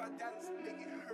I dance, make it hurt.